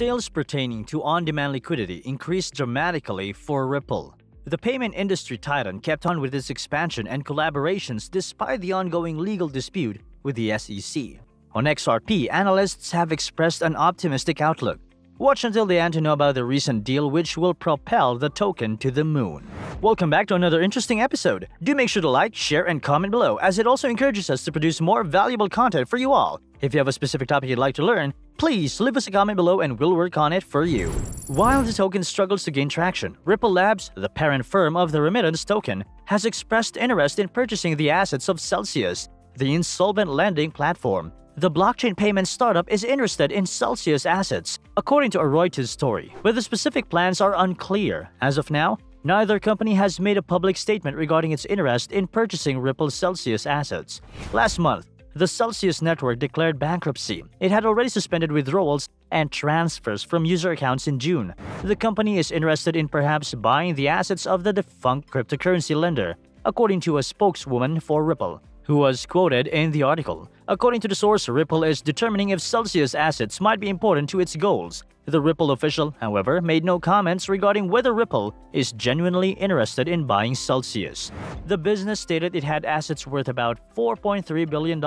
Sales pertaining to on demand liquidity increased dramatically for Ripple. The payment industry titan kept on with its expansion and collaborations despite the ongoing legal dispute with the SEC. On XRP, analysts have expressed an optimistic outlook. Watch until the end to know about the recent deal which will propel the token to the moon. Welcome back to another interesting episode. Do make sure to like, share, and comment below as it also encourages us to produce more valuable content for you all. If you have a specific topic you'd like to learn, please leave us a comment below and we'll work on it for you. While the token struggles to gain traction, Ripple Labs, the parent firm of the remittance token, has expressed interest in purchasing the assets of Celsius, the insolvent lending platform. The blockchain payment startup is interested in Celsius assets, according to a Reuters story, but the specific plans are unclear. As of now, neither company has made a public statement regarding its interest in purchasing Ripple Celsius assets. Last month, the Celsius network declared bankruptcy. It had already suspended withdrawals and transfers from user accounts in June. The company is interested in perhaps buying the assets of the defunct cryptocurrency lender, according to a spokeswoman for Ripple who was quoted in the article. According to the source, Ripple is determining if Celsius assets might be important to its goals. The Ripple official, however, made no comments regarding whether Ripple is genuinely interested in buying Celsius. The business stated it had assets worth about $4.3 billion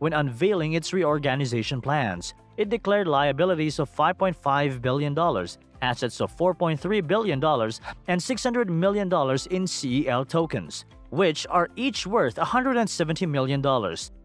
when unveiling its reorganization plans. It declared liabilities of $5.5 billion, assets of $4.3 billion, and $600 million in CEL tokens which are each worth $170 million.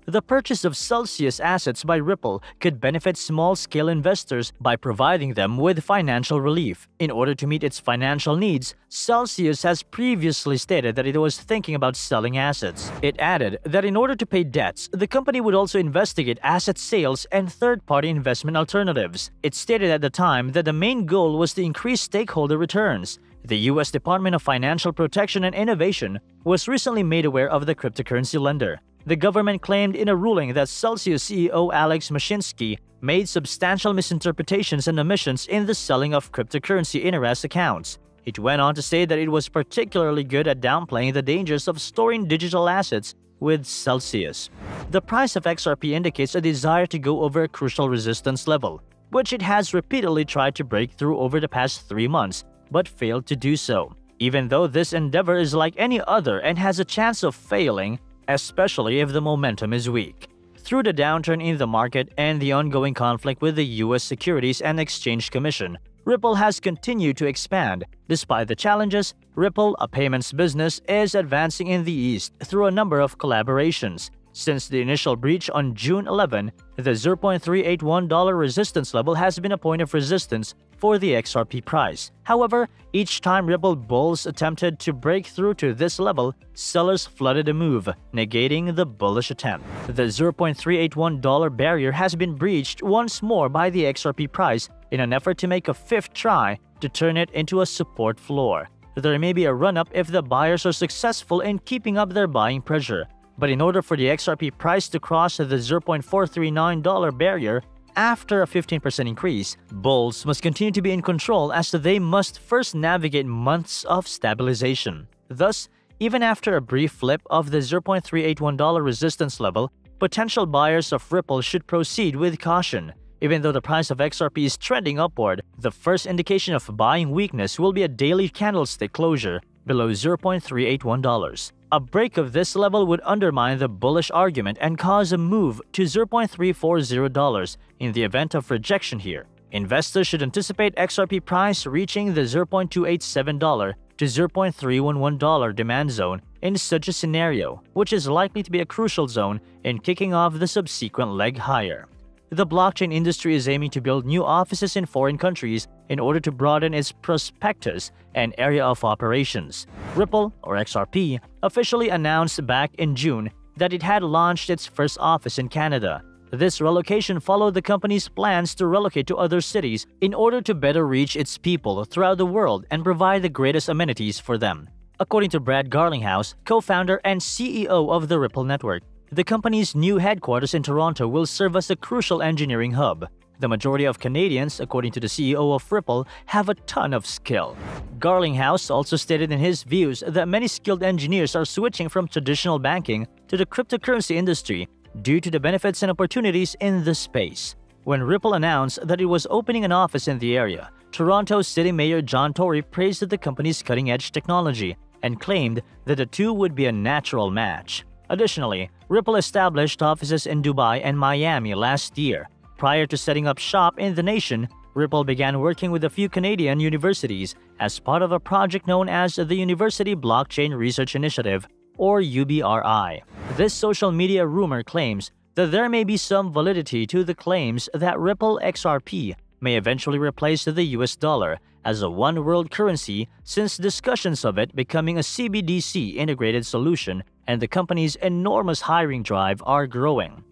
The purchase of Celsius assets by Ripple could benefit small scale investors by providing them with financial relief. In order to meet its financial needs, Celsius has previously stated that it was thinking about selling assets. It added that in order to pay debts, the company would also investigate asset sales and third party investment alternatives. It stated at the time that the main goal was to increase stakeholder returns. The U.S. Department of Financial Protection and Innovation was recently made aware of the cryptocurrency lender. The government claimed in a ruling that Celsius CEO Alex Mashinsky made substantial misinterpretations and omissions in the selling of cryptocurrency interest accounts. It went on to say that it was particularly good at downplaying the dangers of storing digital assets with Celsius. The price of XRP indicates a desire to go over a crucial resistance level, which it has repeatedly tried to break through over the past three months, but failed to do so. Even though this endeavor is like any other and has a chance of failing, especially if the momentum is weak. Through the downturn in the market and the ongoing conflict with the US Securities and Exchange Commission, Ripple has continued to expand. Despite the challenges, Ripple, a payments business, is advancing in the East through a number of collaborations. Since the initial breach on June 11, the $0.381 resistance level has been a point of resistance for the XRP price. However, each time Ripple bulls attempted to break through to this level, sellers flooded the move, negating the bullish attempt. The $0.381 barrier has been breached once more by the XRP price in an effort to make a fifth try to turn it into a support floor. There may be a run-up if the buyers are successful in keeping up their buying pressure, but in order for the XRP price to cross the $0.439 barrier after a 15% increase, bulls must continue to be in control as they must first navigate months of stabilization. Thus, even after a brief flip of the $0.381 resistance level, potential buyers of Ripple should proceed with caution. Even though the price of XRP is trending upward, the first indication of buying weakness will be a daily candlestick closure below $0.381. A break of this level would undermine the bullish argument and cause a move to $0.340 in the event of rejection here. Investors should anticipate XRP price reaching the $0.287 to $0.311 demand zone in such a scenario, which is likely to be a crucial zone in kicking off the subsequent leg higher. The blockchain industry is aiming to build new offices in foreign countries in order to broaden its prospectus and area of operations. Ripple, or XRP, officially announced back in June that it had launched its first office in Canada. This relocation followed the company's plans to relocate to other cities in order to better reach its people throughout the world and provide the greatest amenities for them. According to Brad Garlinghouse, co founder and CEO of the Ripple Network, the company's new headquarters in Toronto will serve as a crucial engineering hub. The majority of Canadians, according to the CEO of Ripple, have a ton of skill. Garlinghouse also stated in his views that many skilled engineers are switching from traditional banking to the cryptocurrency industry due to the benefits and opportunities in the space. When Ripple announced that it was opening an office in the area, Toronto City Mayor John Tory praised the company's cutting edge technology and claimed that the two would be a natural match. Additionally, Ripple established offices in Dubai and Miami last year. Prior to setting up shop in the nation, Ripple began working with a few Canadian universities as part of a project known as the University Blockchain Research Initiative, or UBRI. This social media rumor claims that there may be some validity to the claims that Ripple XRP may eventually replace the US dollar as a one world currency since discussions of it becoming a CBDC integrated solution and the company's enormous hiring drive are growing.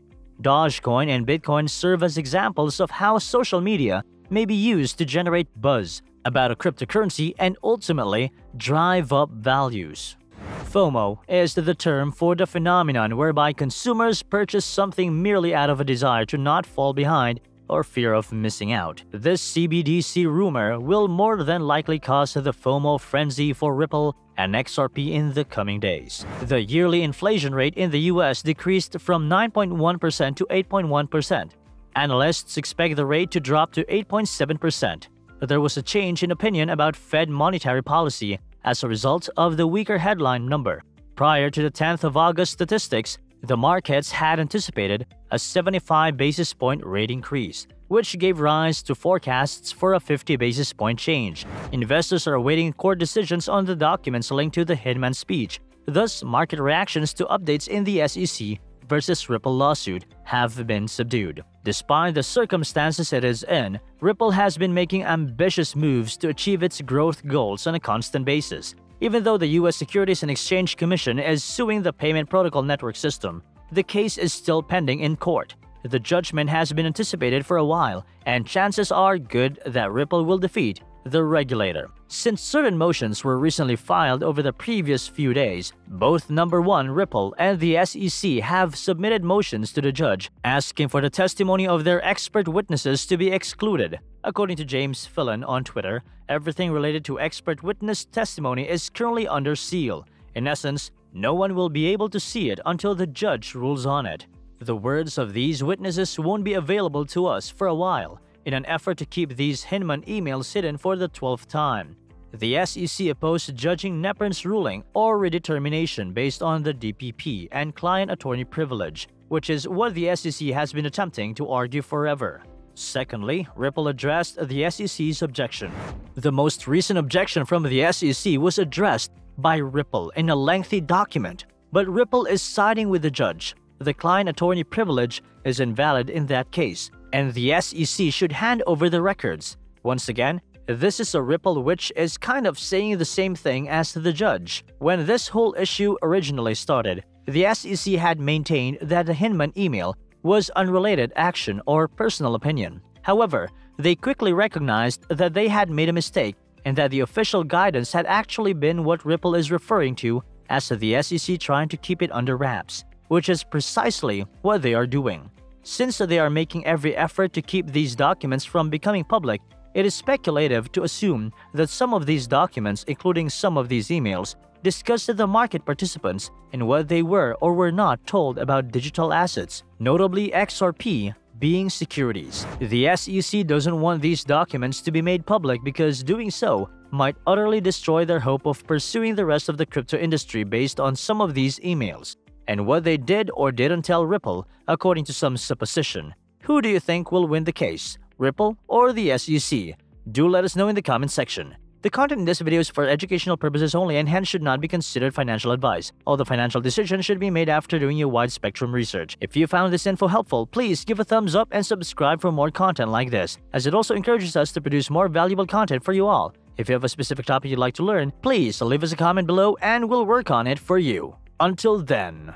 Dogecoin and Bitcoin serve as examples of how social media may be used to generate buzz about a cryptocurrency and ultimately drive up values. FOMO is the term for the phenomenon whereby consumers purchase something merely out of a desire to not fall behind or fear of missing out. This CBDC rumor will more than likely cause the FOMO frenzy for Ripple and XRP in the coming days. The yearly inflation rate in the US decreased from 9.1% to 8.1%. Analysts expect the rate to drop to 8.7%. There was a change in opinion about Fed monetary policy as a result of the weaker headline number. Prior to the 10th of August statistics, the markets had anticipated a 75 basis point rate increase, which gave rise to forecasts for a 50 basis point change. Investors are awaiting court decisions on the documents linked to the Hinman speech. Thus, market reactions to updates in the SEC versus Ripple lawsuit have been subdued. Despite the circumstances it is in, Ripple has been making ambitious moves to achieve its growth goals on a constant basis. Even though the US Securities and Exchange Commission is suing the payment protocol network system, the case is still pending in court. The judgment has been anticipated for a while, and chances are good that Ripple will defeat the regulator. Since certain motions were recently filed over the previous few days, both number 1 Ripple and the SEC have submitted motions to the judge asking for the testimony of their expert witnesses to be excluded. According to James Filan on Twitter, everything related to expert witness testimony is currently under seal. In essence, no one will be able to see it until the judge rules on it. The words of these witnesses won't be available to us for a while, in an effort to keep these Hinman emails hidden for the 12th time. The SEC opposed judging Netburn's ruling or redetermination based on the DPP and client attorney privilege, which is what the SEC has been attempting to argue forever. Secondly, Ripple addressed the SEC's objection. The most recent objection from the SEC was addressed by Ripple in a lengthy document, but Ripple is siding with the judge. The client attorney privilege is invalid in that case, and the SEC should hand over the records. Once again, this is a Ripple which is kind of saying the same thing as the judge. When this whole issue originally started, the SEC had maintained that the Hinman email was unrelated action or personal opinion. However, they quickly recognized that they had made a mistake and that the official guidance had actually been what Ripple is referring to as the SEC trying to keep it under wraps, which is precisely what they are doing. Since they are making every effort to keep these documents from becoming public, it is speculative to assume that some of these documents, including some of these emails, discussed the market participants and what they were or were not told about digital assets, notably XRP being securities. The SEC doesn't want these documents to be made public because doing so might utterly destroy their hope of pursuing the rest of the crypto industry based on some of these emails and what they did or didn't tell Ripple, according to some supposition. Who do you think will win the case, Ripple or the SEC? Do let us know in the comment section. The content in this video is for educational purposes only and hence should not be considered financial advice. All the financial decisions should be made after doing your wide spectrum research. If you found this info helpful, please give a thumbs up and subscribe for more content like this, as it also encourages us to produce more valuable content for you all. If you have a specific topic you'd like to learn, please leave us a comment below and we'll work on it for you. Until then.